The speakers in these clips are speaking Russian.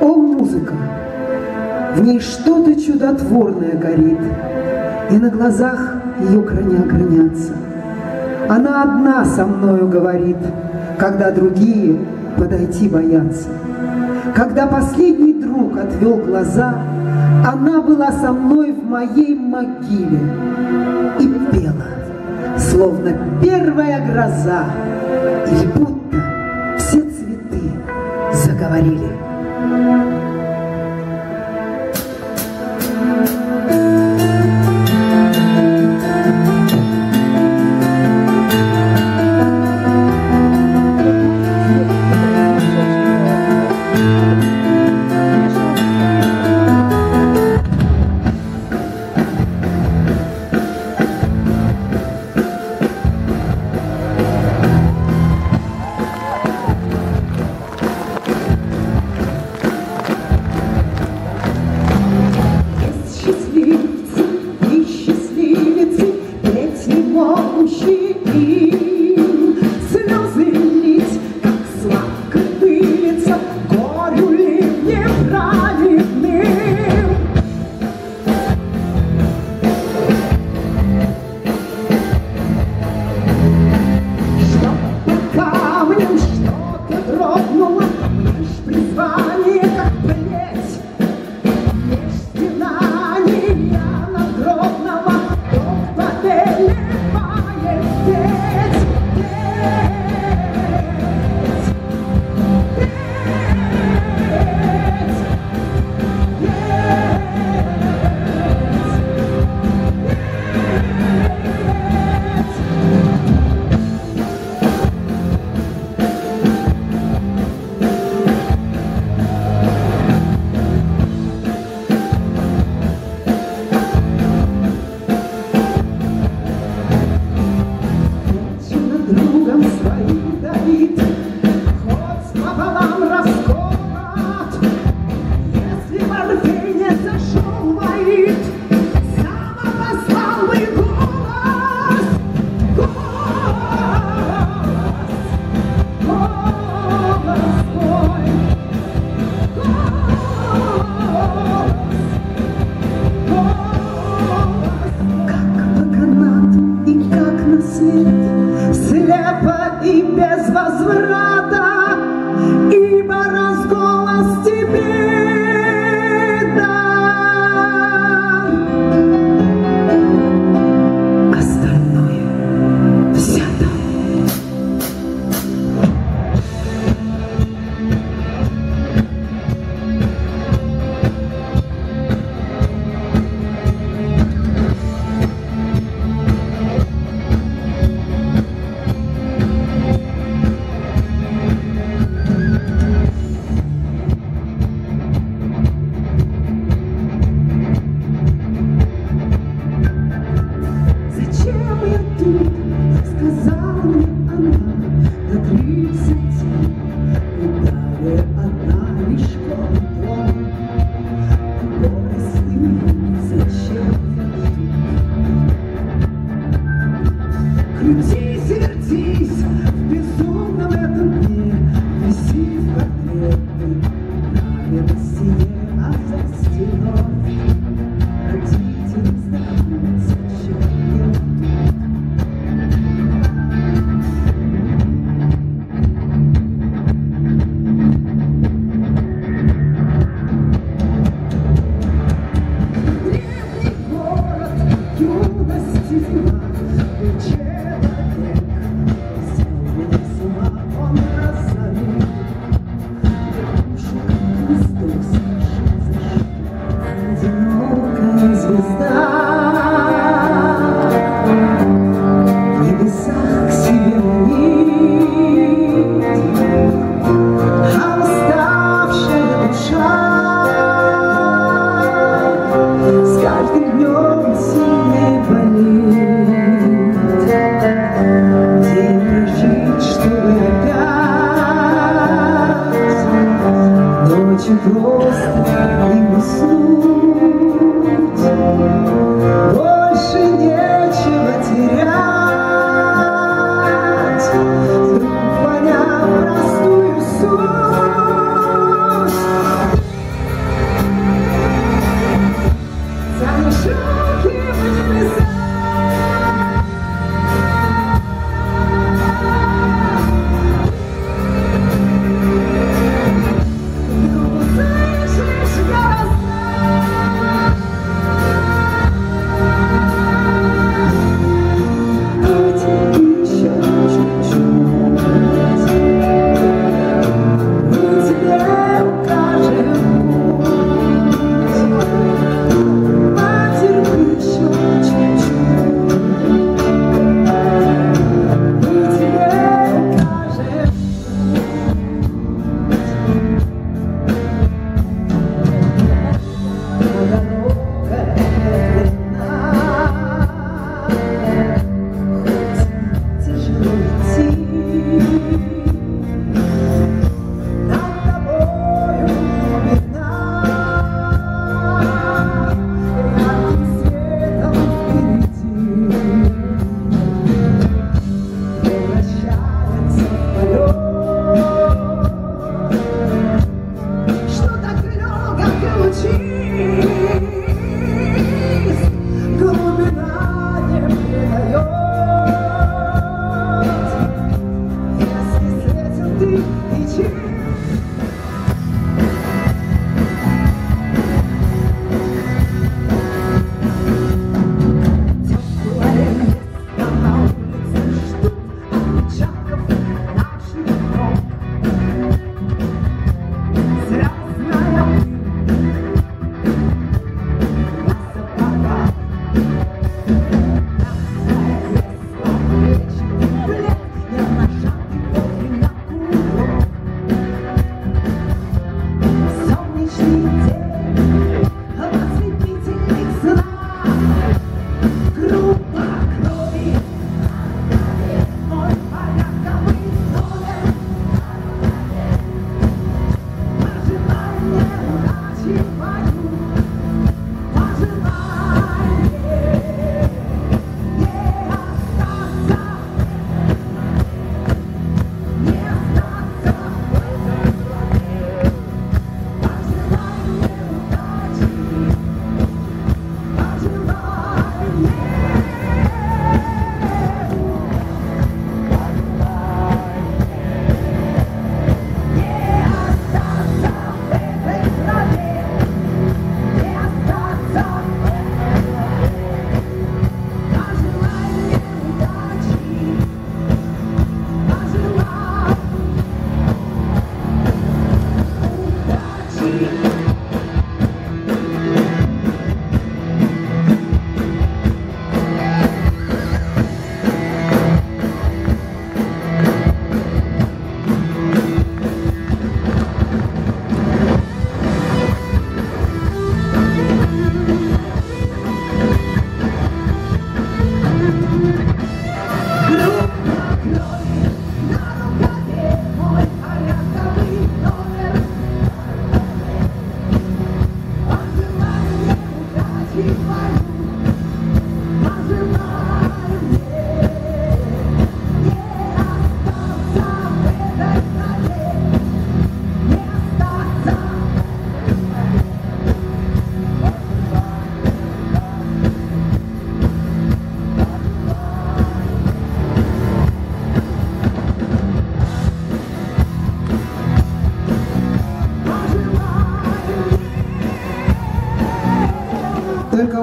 О, музыка! В ней что-то чудотворное горит, И на глазах ее краня гранятся. Она одна со мною говорит, Когда другие подойти боятся. Когда последний друг отвел глаза, Она была со мной в моей могиле И пела, словно первая гроза, И будто все цветы заговорили. Thank you.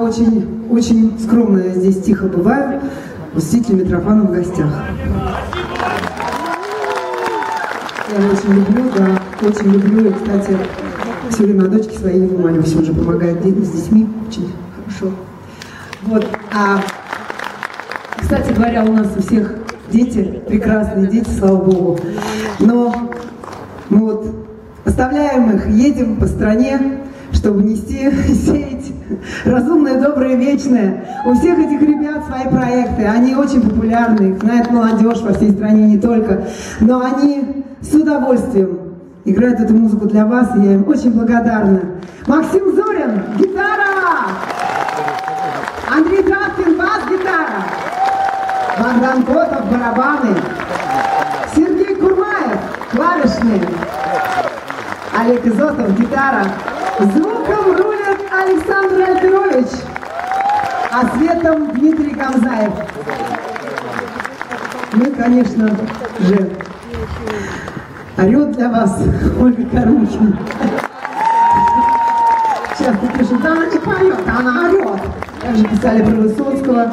Очень, очень скромно я здесь тихо бываю. Посетитель Митрофана в гостях. Я очень люблю, да, очень люблю. И, кстати, все время дочке своей ему Маня все уже помогает с детьми. Очень хорошо. Вот. А, кстати говоря, у нас у всех дети, прекрасные дети, слава Богу. Но мы вот оставляем их, едем по стране, чтобы нести, сеять разумное, доброе, вечное. У всех этих ребят свои проекты, они очень популярны, их знает молодежь во всей стране, не только. Но они с удовольствием играют эту музыку для вас, и я им очень благодарна. Максим Зорин, гитара! Андрей Травкин, бас-гитара! Богдан Котов, барабаны! Сергей Курмаев, клавишные! Олег Изотов, гитара! Звуком Александр Альперович, а светом Дмитрий Камзаев. Мы, конечно же, орет для вас Ольга Кормухина. Сейчас пишут, да она не поет, она орет. Также писали про Высоцкого.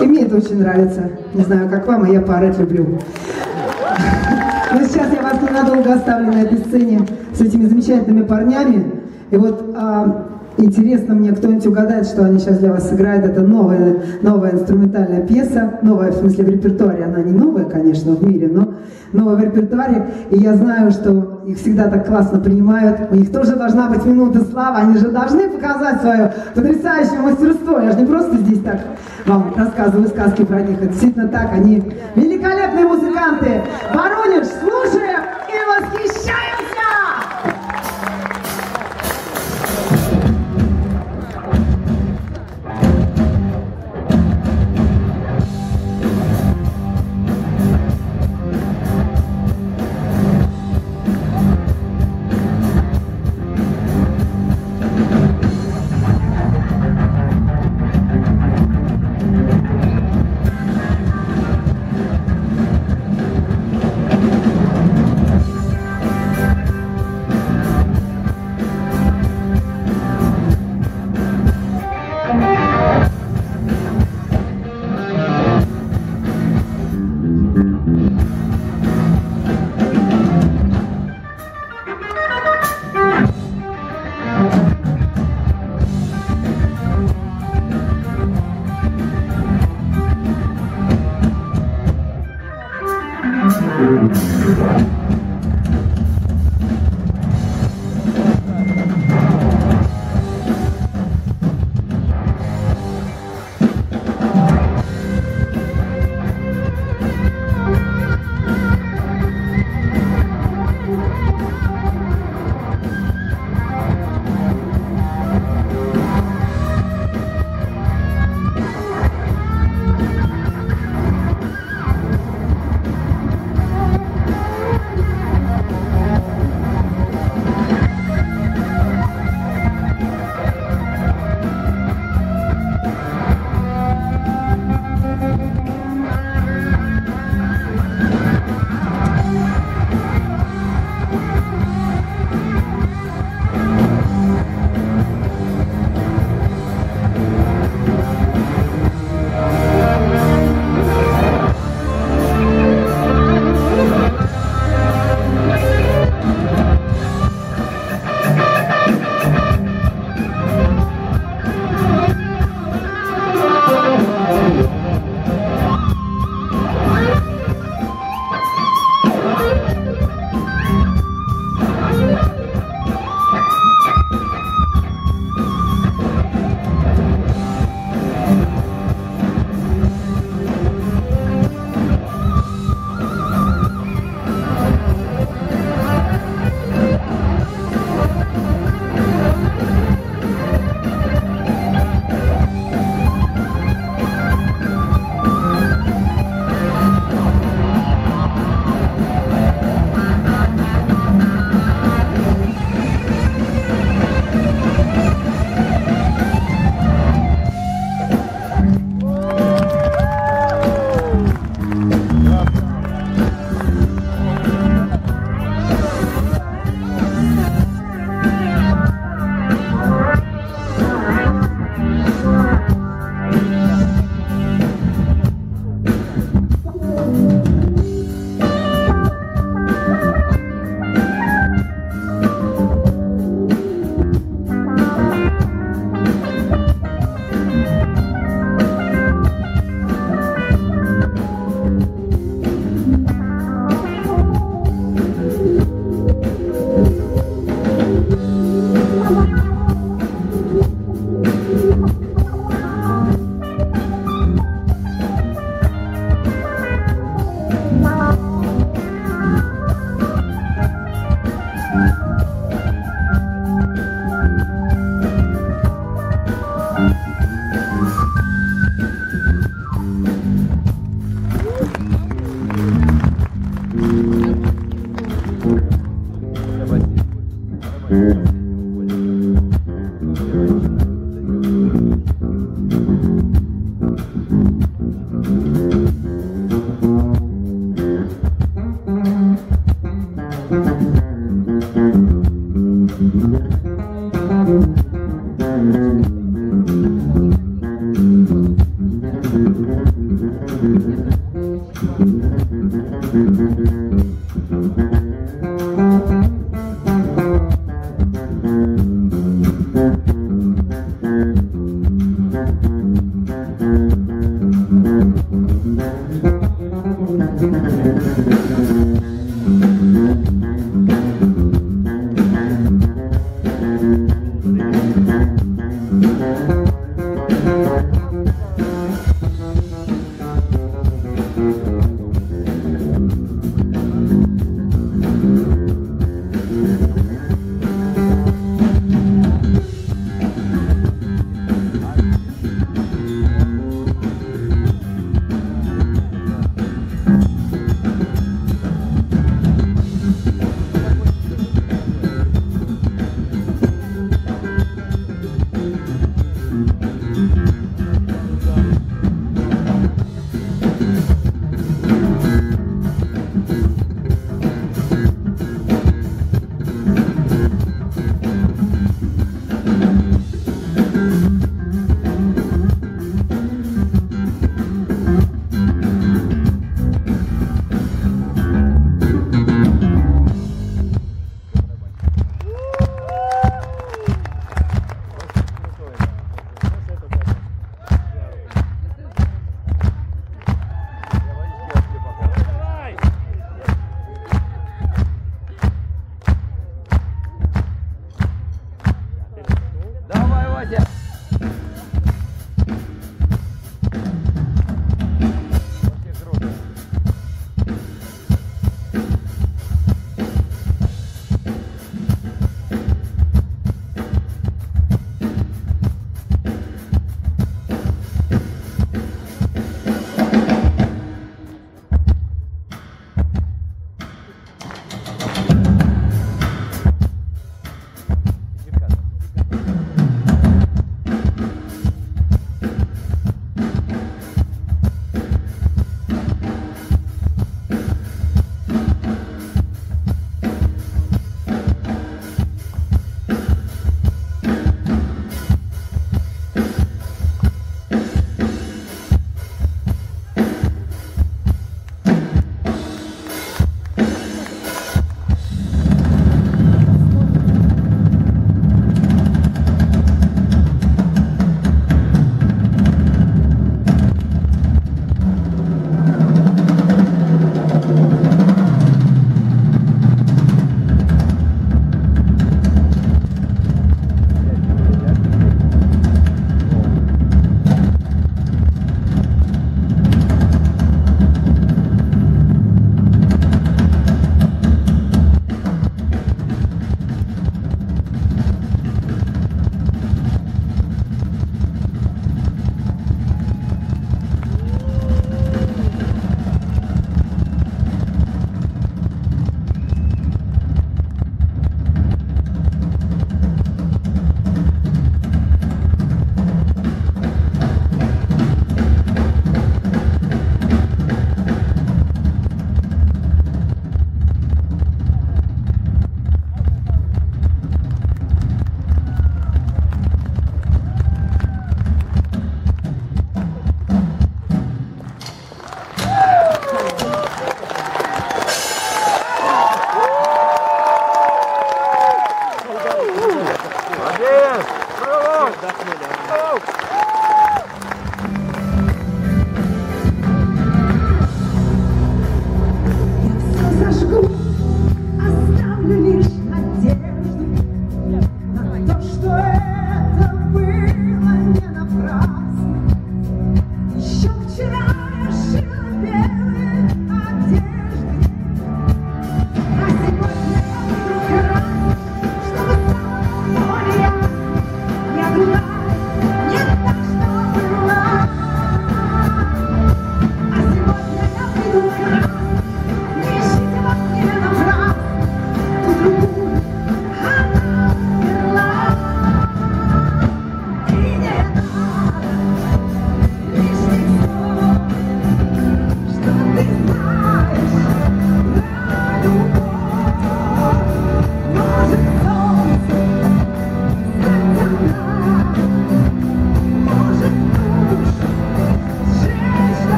И мне это очень нравится. Не знаю, как вам, а я поорать люблю. Но сейчас я вас ненадолго оставлю на этой сцене с этими замечательными парнями. И вот а, интересно мне, кто-нибудь угадает, что они сейчас для вас сыграют. Это новая, новая инструментальная пьеса, новая в смысле в репертуаре. Она не новая, конечно, в мире, но новая в репертуаре. И я знаю, что их всегда так классно принимают. У них тоже должна быть минута славы. Они же должны показать свое потрясающее мастерство. Я же не просто здесь так вам рассказываю сказки про них. Это действительно так. Они великолепные музыканты. Воронеж, слушаем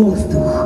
воздух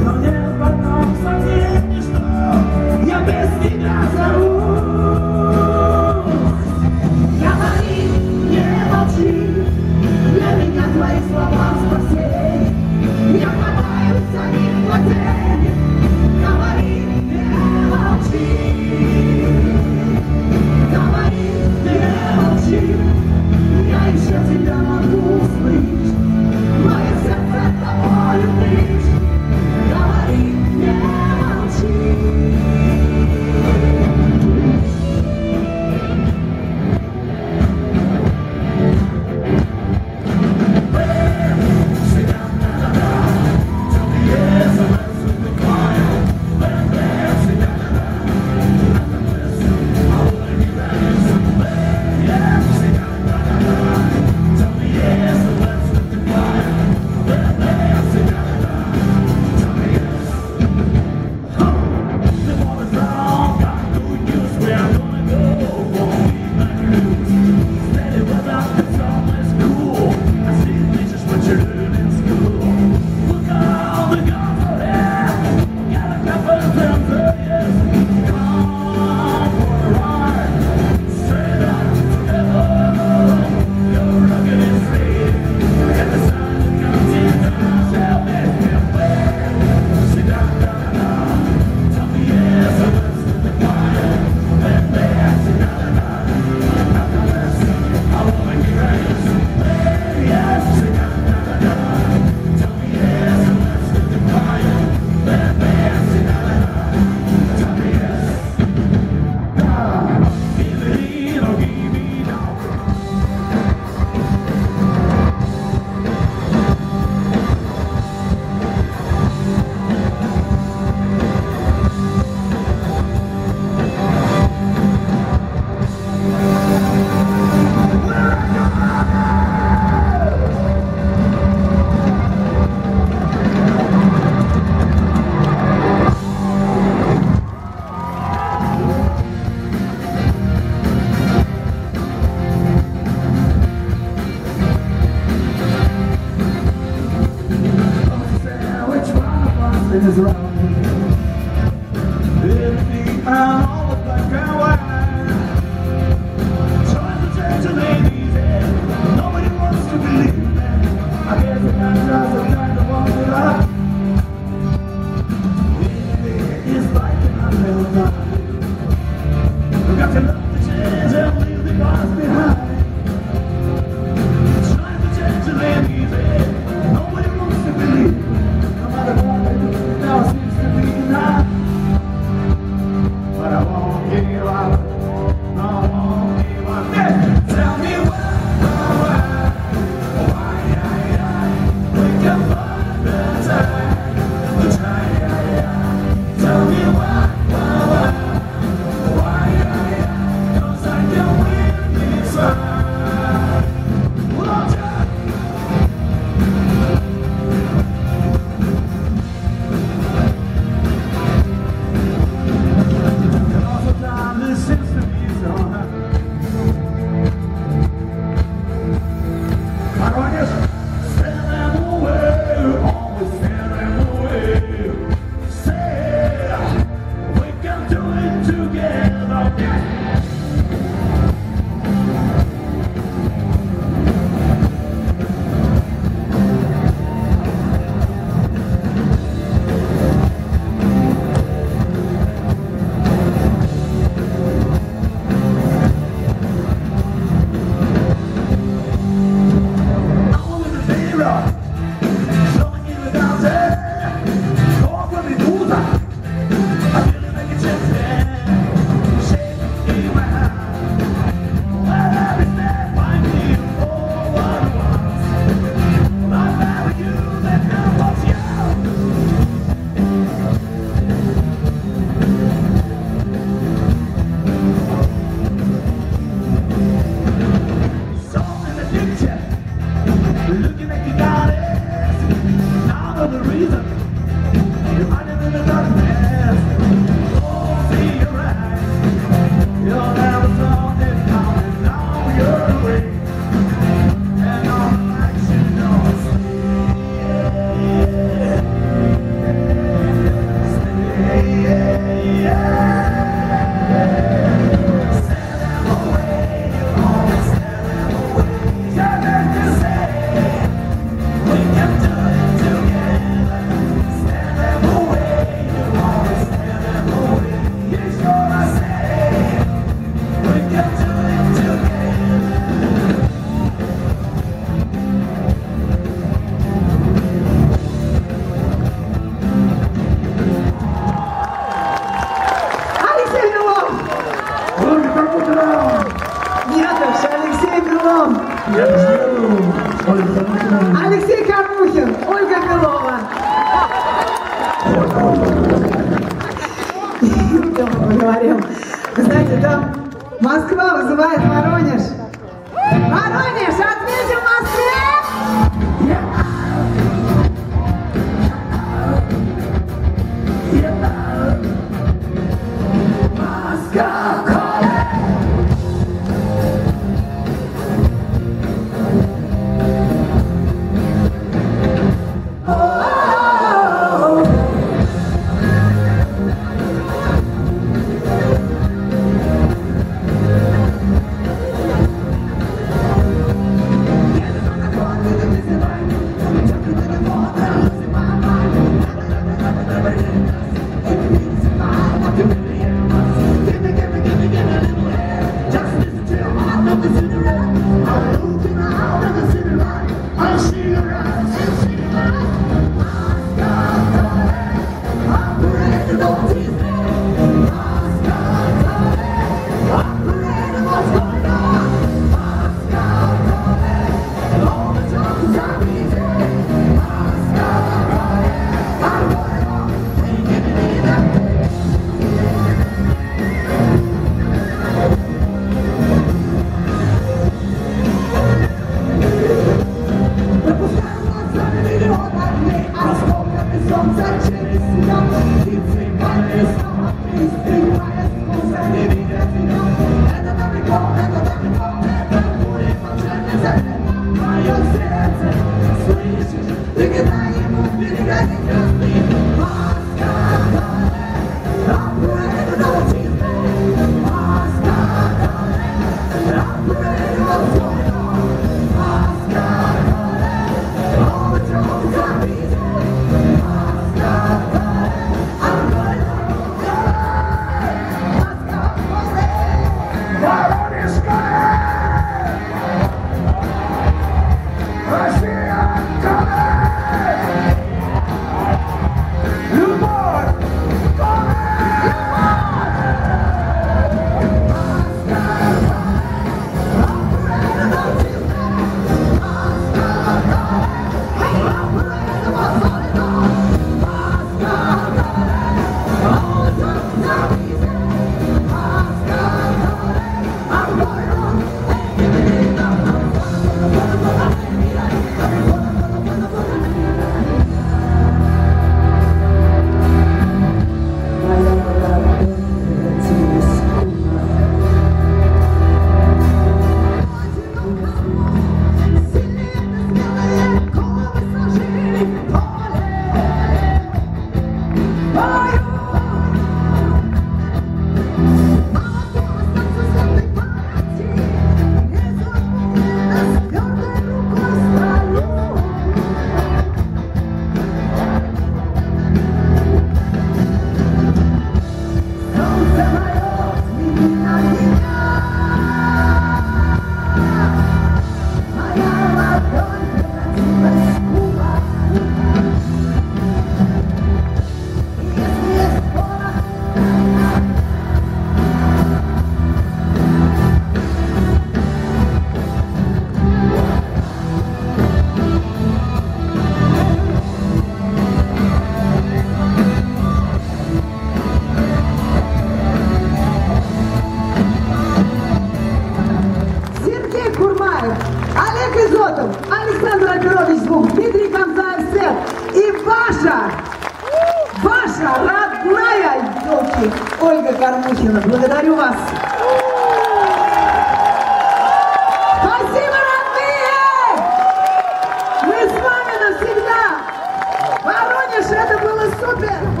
Süper